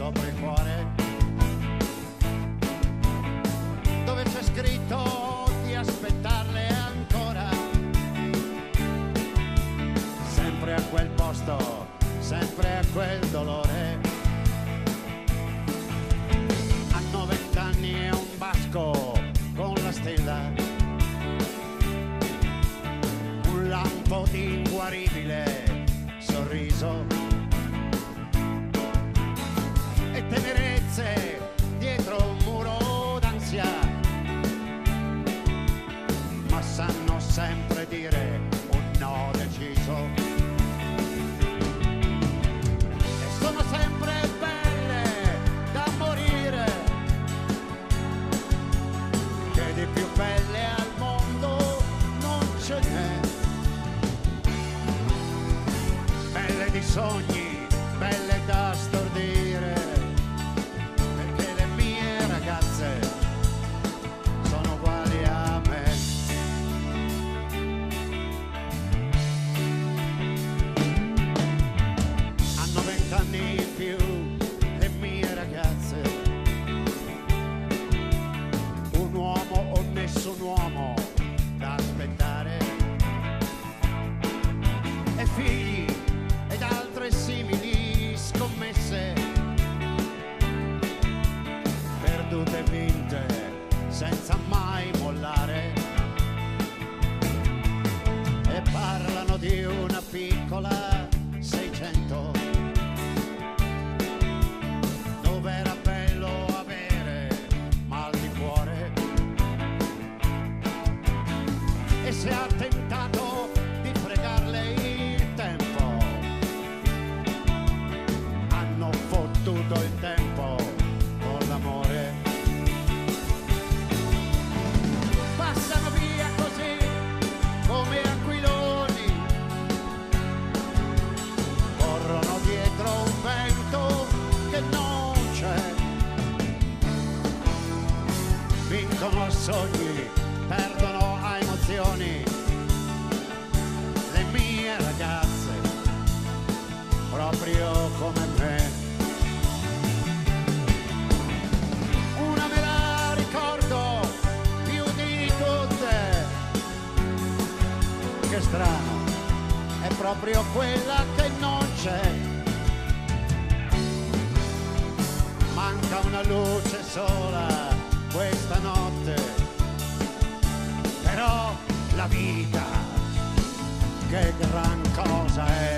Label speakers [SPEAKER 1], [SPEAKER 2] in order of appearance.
[SPEAKER 1] sopra il cuore dove c'è scritto di aspettarle ancora. Sempre a quel posto, sempre a quel dolore. Hanno vent'anni e un basco con la stella. Un lampo di inguaribile sorriso. Sempre dire un no deciso. E sono sempre belle da morire. Che di più belle al mondo non ce n'è. Belle di sogni, di una piccola sogni, perdono a emozioni. Le mie ragazze, proprio come me. Una me la ricordo più di tutte. Che strano è proprio quella che non c'è. Manca una luce sola la vita che gran cosa è.